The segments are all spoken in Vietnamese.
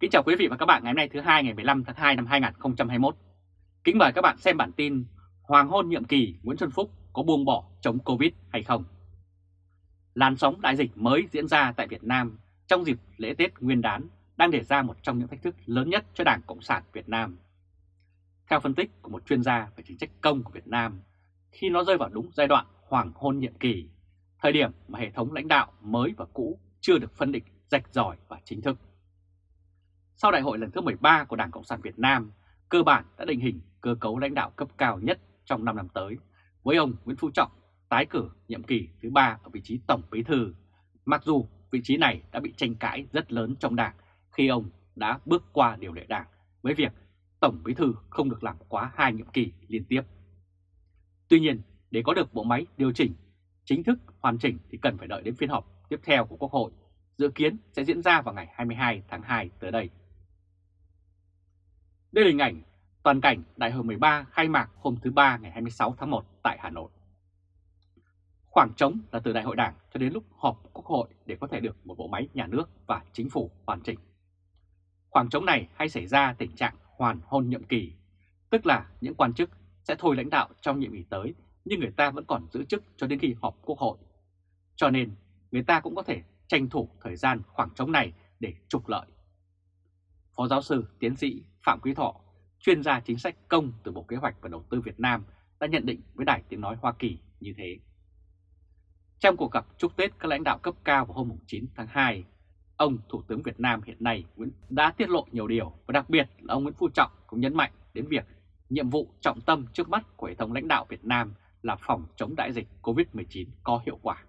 Kính chào quý vị và các bạn ngày hôm nay thứ hai ngày 15 tháng 2 năm 2021. Kính mời các bạn xem bản tin Hoàng hôn nhiệm kỳ Nguyễn Xuân Phúc có buông bỏ chống Covid hay không? Làn sóng đại dịch mới diễn ra tại Việt Nam trong dịp lễ Tết Nguyên đán đang để ra một trong những thách thức lớn nhất cho Đảng Cộng sản Việt Nam. Theo phân tích của một chuyên gia về chính sách công của Việt Nam, khi nó rơi vào đúng giai đoạn hoàng hôn nhiệm kỳ, thời điểm mà hệ thống lãnh đạo mới và cũ chưa được phân định rạch ròi và chính thức. Sau đại hội lần thứ 13 của Đảng Cộng sản Việt Nam, cơ bản đã định hình cơ cấu lãnh đạo cấp cao nhất trong 5 năm tới, với ông Nguyễn Phú Trọng tái cử nhiệm kỳ thứ 3 ở vị trí Tổng Bí Thư, mặc dù vị trí này đã bị tranh cãi rất lớn trong Đảng khi ông đã bước qua điều lệ Đảng với việc Tổng Bí Thư không được làm quá hai nhiệm kỳ liên tiếp. Tuy nhiên, để có được bộ máy điều chỉnh chính thức hoàn chỉnh thì cần phải đợi đến phiên họp tiếp theo của Quốc hội, dự kiến sẽ diễn ra vào ngày 22 tháng 2 tới đây. Đây là hình ảnh toàn cảnh Đại hội 13 khai mạc hôm thứ Ba ngày 26 tháng 1 tại Hà Nội. Khoảng trống là từ Đại hội Đảng cho đến lúc họp Quốc hội để có thể được một bộ máy nhà nước và chính phủ hoàn chỉnh. Khoảng trống này hay xảy ra tình trạng hoàn hôn nhiệm kỳ, tức là những quan chức sẽ thôi lãnh đạo trong nhiệm kỳ tới nhưng người ta vẫn còn giữ chức cho đến khi họp Quốc hội. Cho nên người ta cũng có thể tranh thủ thời gian khoảng trống này để trục lợi. Phó giáo sư, tiến sĩ Phạm Quý Thọ, chuyên gia chính sách công từ Bộ Kế hoạch và Đầu tư Việt Nam đã nhận định với Đài Tiếng Nói Hoa Kỳ như thế. Trong cuộc gặp chúc Tết các lãnh đạo cấp cao vào hôm 9 tháng 2, ông Thủ tướng Việt Nam hiện nay đã tiết lộ nhiều điều và đặc biệt là ông Nguyễn Phú Trọng cũng nhấn mạnh đến việc nhiệm vụ trọng tâm trước mắt của hệ thống lãnh đạo Việt Nam là phòng chống đại dịch COVID-19 có hiệu quả.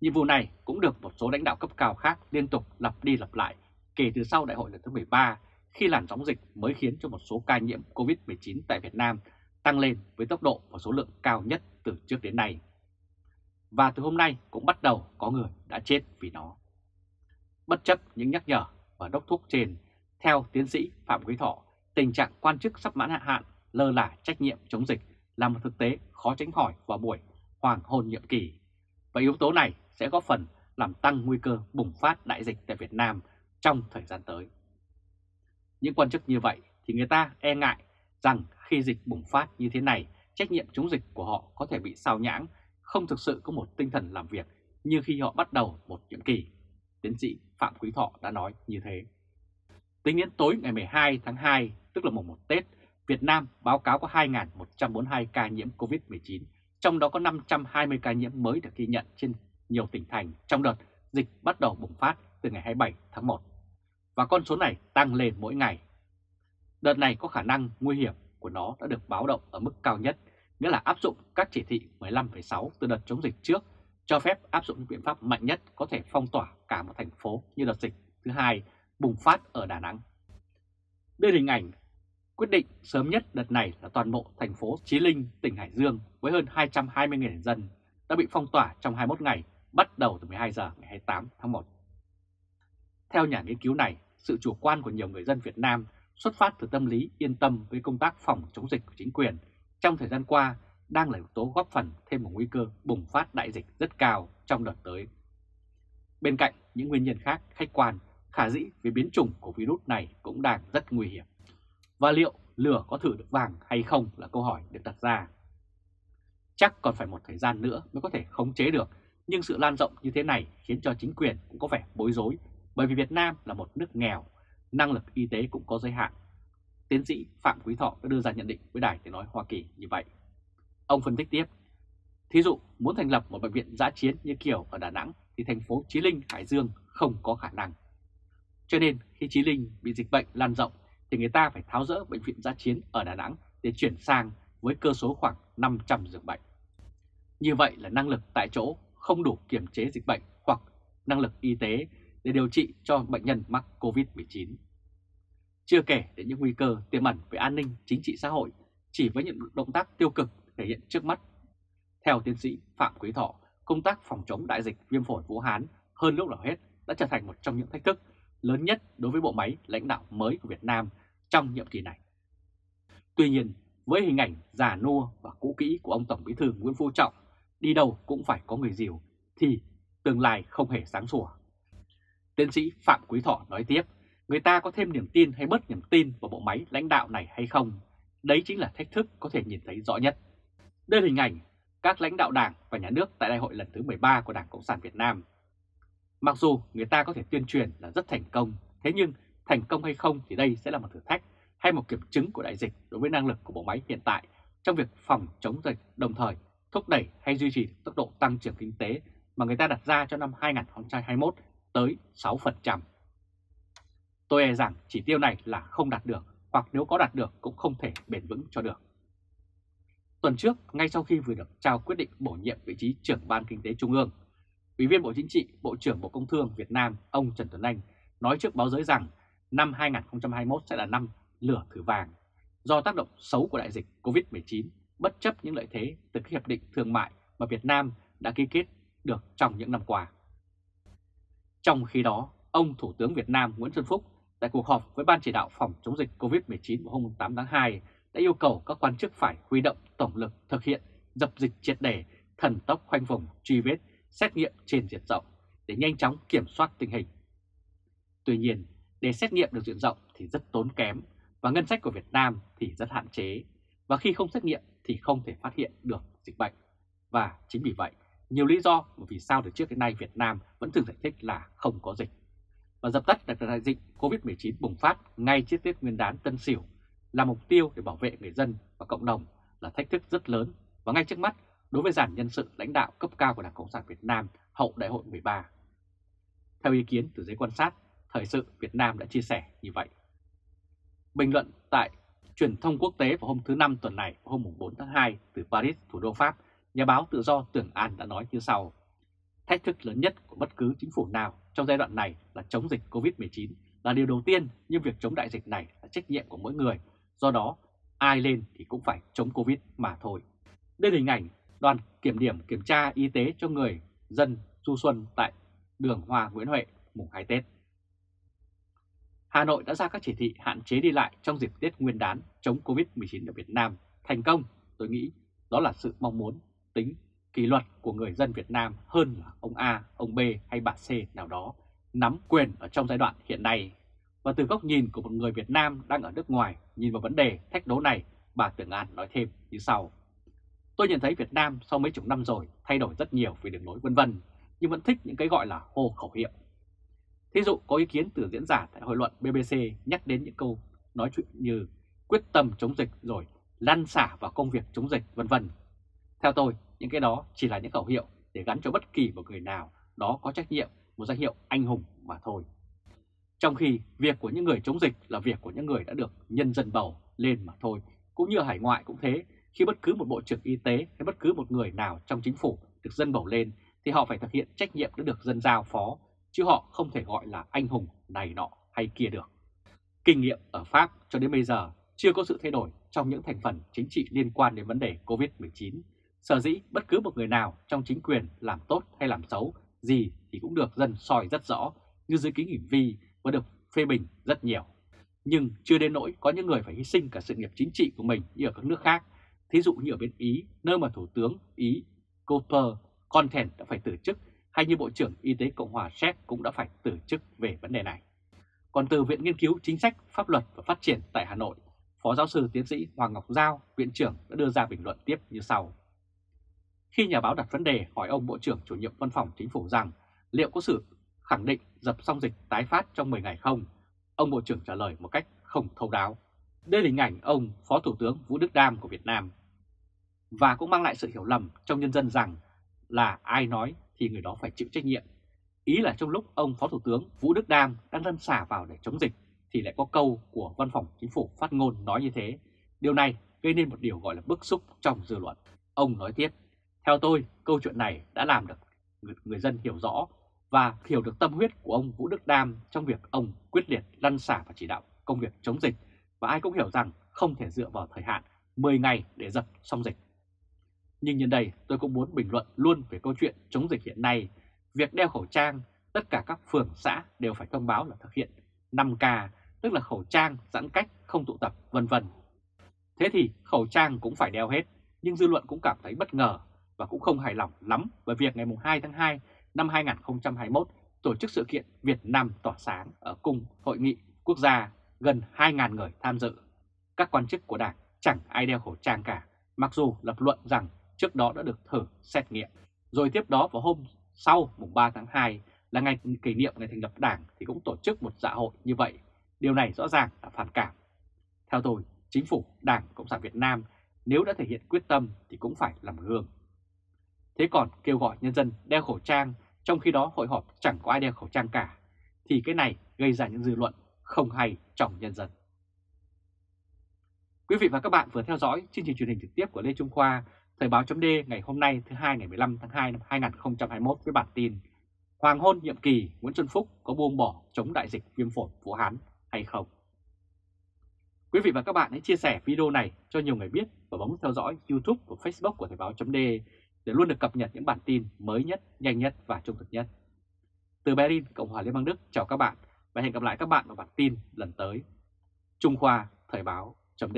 Nhiệm vụ này cũng được một số lãnh đạo cấp cao khác liên tục lặp đi lặp lại kể từ sau đại hội lần thứ 13 khi làn sóng dịch mới khiến cho một số ca nhiễm COVID-19 tại Việt Nam tăng lên với tốc độ và số lượng cao nhất từ trước đến nay. Và từ hôm nay cũng bắt đầu có người đã chết vì nó. Bất chấp những nhắc nhở và đốc thúc trên, theo tiến sĩ Phạm Quý Thọ, tình trạng quan chức sắp mãn hạn hạn lơ là trách nhiệm chống dịch là một thực tế khó tránh khỏi vào buổi hoàng hôn nhiệm kỳ. Và yếu tố này sẽ góp phần làm tăng nguy cơ bùng phát đại dịch tại Việt Nam trong thời gian tới. Những quan chức như vậy thì người ta e ngại rằng khi dịch bùng phát như thế này, trách nhiệm chống dịch của họ có thể bị sao nhãng, không thực sự có một tinh thần làm việc như khi họ bắt đầu một nhiệm kỳ. Tiến sĩ Phạm Quý Thọ đã nói như thế. Tính đến tối ngày 12 tháng 2, tức là mùng 1 Tết, Việt Nam báo cáo có 2.142 ca nhiễm COVID-19, trong đó có 520 ca nhiễm mới được ghi nhận trên nhiều tỉnh thành trong đợt dịch bắt đầu bùng phát từ ngày 27 tháng 1 và con số này tăng lên mỗi ngày. Đợt này có khả năng nguy hiểm của nó đã được báo động ở mức cao nhất, nghĩa là áp dụng các chỉ thị 15,6 từ đợt chống dịch trước, cho phép áp dụng những biện pháp mạnh nhất có thể phong tỏa cả một thành phố như đợt dịch thứ hai bùng phát ở Đà Nẵng. Đây là hình ảnh quyết định sớm nhất đợt này là toàn bộ thành phố Chí Linh, tỉnh Hải Dương với hơn 220.000 dân đã bị phong tỏa trong 21 ngày bắt đầu từ 12 giờ ngày 28 tháng 1. Theo nhà nghiên cứu này, sự chủ quan của nhiều người dân Việt Nam xuất phát từ tâm lý yên tâm với công tác phòng chống dịch của chính quyền trong thời gian qua đang là yếu tố góp phần thêm một nguy cơ bùng phát đại dịch rất cao trong đợt tới. Bên cạnh những nguyên nhân khác khách quan, khả dĩ về biến chủng của virus này cũng đang rất nguy hiểm. Và liệu lửa có thử được vàng hay không là câu hỏi được đặt ra. Chắc còn phải một thời gian nữa mới có thể khống chế được, nhưng sự lan rộng như thế này khiến cho chính quyền cũng có vẻ bối rối bởi vì Việt Nam là một nước nghèo, năng lực y tế cũng có giới hạn. Tiến sĩ Phạm Quý Thọ đã đưa ra nhận định với Đài Tiếng Nói Hoa Kỳ như vậy. Ông phân tích tiếp, thí dụ muốn thành lập một bệnh viện giã chiến như kiểu ở Đà Nẵng thì thành phố Chí Linh, Hải Dương không có khả năng. Cho nên khi Chí Linh bị dịch bệnh lan rộng thì người ta phải tháo rỡ bệnh viện giã chiến ở Đà Nẵng để chuyển sang với cơ số khoảng 500 giường bệnh. Như vậy là năng lực tại chỗ không đủ kiểm chế dịch bệnh hoặc năng lực y tế để điều trị cho bệnh nhân mắc COVID-19. Chưa kể đến những nguy cơ tiềm ẩn về an ninh chính trị xã hội chỉ với những động tác tiêu cực thể hiện trước mắt. Theo tiến sĩ Phạm Quý Thọ, công tác phòng chống đại dịch viêm phổi Vũ Hán hơn lúc nào hết đã trở thành một trong những thách thức lớn nhất đối với bộ máy lãnh đạo mới của Việt Nam trong nhiệm kỳ này. Tuy nhiên, với hình ảnh già nua và cũ kỹ của ông Tổng Bí thư Nguyễn Phú Trọng, đi đâu cũng phải có người dìu, thì tương lai không hề sáng sủa. Tiến sĩ Phạm Quý Thọ nói tiếp, Người ta có thêm niềm tin hay bớt niềm tin vào bộ máy lãnh đạo này hay không? Đấy chính là thách thức có thể nhìn thấy rõ nhất. Đây là hình ảnh các lãnh đạo đảng và nhà nước tại đại hội lần thứ 13 của Đảng Cộng sản Việt Nam. Mặc dù người ta có thể tuyên truyền là rất thành công, thế nhưng thành công hay không thì đây sẽ là một thử thách hay một kiểm chứng của đại dịch đối với năng lực của bộ máy hiện tại trong việc phòng chống dịch đồng thời thúc đẩy hay duy trì tốc độ tăng trưởng kinh tế mà người ta đặt ra cho năm 2021 tới 6%. Tôi e rằng chỉ tiêu này là không đạt được hoặc nếu có đạt được cũng không thể bền vững cho được. Tuần trước, ngay sau khi vừa được trao quyết định bổ nhiệm vị trí trưởng Ban Kinh tế Trung ương, Ủy viên Bộ Chính trị, Bộ trưởng Bộ Công Thương Việt Nam ông Trần Tuấn Anh nói trước báo giới rằng năm 2021 sẽ là năm lửa thử vàng do tác động xấu của đại dịch COVID-19 bất chấp những lợi thế từ các hiệp định thương mại mà Việt Nam đã ký kết được trong những năm qua. Trong khi đó, ông Thủ tướng Việt Nam Nguyễn Xuân Phúc tại cuộc họp với Ban chỉ đạo phòng chống dịch COVID-19 vào hôm 8 tháng 2 đã yêu cầu các quan chức phải huy động tổng lực thực hiện dập dịch triệt để, thần tốc khoanh vùng, truy vết, xét nghiệm trên diện rộng để nhanh chóng kiểm soát tình hình. Tuy nhiên, để xét nghiệm được diện rộng thì rất tốn kém và ngân sách của Việt Nam thì rất hạn chế và khi không xét nghiệm thì không thể phát hiện được dịch bệnh. Và chính vì vậy, nhiều lý do vì sao từ trước đến nay Việt Nam vẫn thường giải thích là không có dịch. Và dập tắt đợt đại dịch COVID-19 bùng phát ngay trước Tết Nguyên đán Tân Sửu là mục tiêu để bảo vệ người dân và cộng đồng là thách thức rất lớn và ngay trước mắt đối với giản nhân sự lãnh đạo cấp cao của Đảng Cộng sản Việt Nam hậu đại hội 13. Theo ý kiến từ giới quan sát, Thời sự Việt Nam đã chia sẻ như vậy. Bình luận tại truyền thông quốc tế vào hôm thứ Năm tuần này, hôm 4 tháng 2 từ Paris, thủ đô Pháp, nhà báo tự do Tưởng An đã nói như sau. Thách thức lớn nhất của bất cứ chính phủ nào trong giai đoạn này là chống dịch COVID-19 là điều đầu tiên, nhưng việc chống đại dịch này là trách nhiệm của mỗi người. Do đó, ai lên thì cũng phải chống Covid mà thôi. Đây là hình ảnh đoàn kiểm điểm kiểm tra y tế cho người dân du xuân tại đường Hoa Nguyễn Huệ mùng 2 Tết. Hà Nội đã ra các chỉ thị hạn chế đi lại trong dịp Tết Nguyên đán chống Covid-19 ở Việt Nam thành công. Tôi nghĩ đó là sự mong muốn tính kỷ luật của người dân Việt Nam hơn là ông A, ông B hay bà C nào đó nắm quyền ở trong giai đoạn hiện nay. Và từ góc nhìn của một người Việt Nam đang ở nước ngoài nhìn vào vấn đề thách đố này, bà Tưởng An nói thêm như sau. Tôi nhận thấy Việt Nam sau mấy chục năm rồi thay đổi rất nhiều về đường lối vân vân, nhưng vẫn thích những cái gọi là hô khẩu hiệu. Thí dụ có ý kiến từ diễn giả tại hội luận BBC nhắc đến những câu nói chuyện như quyết tâm chống dịch rồi lăn xả vào công việc chống dịch vân vân. Theo tôi, những cái đó chỉ là những khẩu hiệu để gắn cho bất kỳ một người nào đó có trách nhiệm một danh hiệu anh hùng mà thôi. Trong khi việc của những người chống dịch là việc của những người đã được nhân dân bầu lên mà thôi, cũng như ở hải ngoại cũng thế, khi bất cứ một bộ trưởng y tế hay bất cứ một người nào trong chính phủ được dân bầu lên thì họ phải thực hiện trách nhiệm đã được dân giao phó, chứ họ không thể gọi là anh hùng này nọ hay kia được. Kinh nghiệm ở Pháp cho đến bây giờ chưa có sự thay đổi trong những thành phần chính trị liên quan đến vấn đề COVID-19. Sở dĩ bất cứ một người nào trong chính quyền làm tốt hay làm xấu gì thì cũng được dân soi rất rõ như dưới kính hiển vi và được phê bình rất nhiều. Nhưng chưa đến nỗi có những người phải hy sinh cả sự nghiệp chính trị của mình như ở các nước khác. Thí dụ như ở bên Ý, nơi mà Thủ tướng Ý Cooper Content đã phải từ chức, hay như Bộ trưởng Y tế Cộng hòa Séc cũng đã phải từ chức về vấn đề này. Còn từ Viện Nghiên cứu Chính sách, Pháp luật và Phát triển tại Hà Nội, Phó giáo sư tiến sĩ Hoàng Ngọc Giao, Viện trưởng đã đưa ra bình luận tiếp như sau. Khi nhà báo đặt vấn đề hỏi ông Bộ trưởng chủ nhiệm văn phòng chính phủ rằng liệu có sự khẳng định dập xong dịch tái phát trong 10 ngày không, ông Bộ trưởng trả lời một cách không thấu đáo. Đây là hình ảnh ông Phó Thủ tướng Vũ Đức Đam của Việt Nam. Và cũng mang lại sự hiểu lầm trong nhân dân rằng là ai nói thì người đó phải chịu trách nhiệm. Ý là trong lúc ông Phó Thủ tướng Vũ Đức Đam đang lăn xả vào để chống dịch thì lại có câu của văn phòng chính phủ phát ngôn nói như thế. Điều này gây nên một điều gọi là bức xúc trong dư luận. Ông nói tiếp, theo tôi, câu chuyện này đã làm được người dân hiểu rõ và hiểu được tâm huyết của ông Vũ Đức Đam trong việc ông quyết liệt lăn xả và chỉ đạo công việc chống dịch và ai cũng hiểu rằng không thể dựa vào thời hạn 10 ngày để dập xong dịch. Nhưng nhân đây tôi cũng muốn bình luận luôn về câu chuyện chống dịch hiện nay. Việc đeo khẩu trang, tất cả các phường xã đều phải thông báo là thực hiện 5K, tức là khẩu trang, giãn cách, không tụ tập, vân vân. Thế thì khẩu trang cũng phải đeo hết, nhưng dư luận cũng cảm thấy bất ngờ và cũng không hài lòng lắm về việc ngày 2 tháng 2 năm 2021 tổ chức sự kiện Việt Nam tỏa sáng ở cung hội nghị quốc gia, gần 2.000 người tham dự. Các quan chức của đảng chẳng ai đeo khẩu trang cả, mặc dù lập luận rằng trước đó đã được thử xét nghiệm. Rồi tiếp đó vào hôm sau mùng 3 tháng 2 là ngày kỷ niệm ngày thành lập đảng thì cũng tổ chức một dạ hội như vậy. Điều này rõ ràng là phản cảm. Theo tôi, chính phủ Đảng Cộng sản Việt Nam nếu đã thể hiện quyết tâm thì cũng phải làm gương. Thế còn kêu gọi nhân dân đeo khẩu trang trong khi đó hội họp chẳng có ai đeo khẩu trang cả, thì cái này gây ra những dư luận không hay trong nhân dân. Quý vị và các bạn vừa theo dõi chương trình truyền hình trực tiếp của Lê Trung Khoa, Thời báo chấm ngày hôm nay thứ hai ngày 15 tháng 2 năm 2021 với bản tin Hoàng hôn nhiệm kỳ Nguyễn Xuân Phúc có buông bỏ chống đại dịch viêm phổi Vũ Hán hay không? Quý vị và các bạn hãy chia sẻ video này cho nhiều người biết và bấm theo dõi YouTube và Facebook của Thời báo chấm để để luôn được cập nhật những bản tin mới nhất, nhanh nhất và trung thực nhất. Từ Berlin, Cộng hòa Liên bang Đức chào các bạn và hẹn gặp lại các bạn vào bản tin lần tới. Trung Khoa Thời báo chấm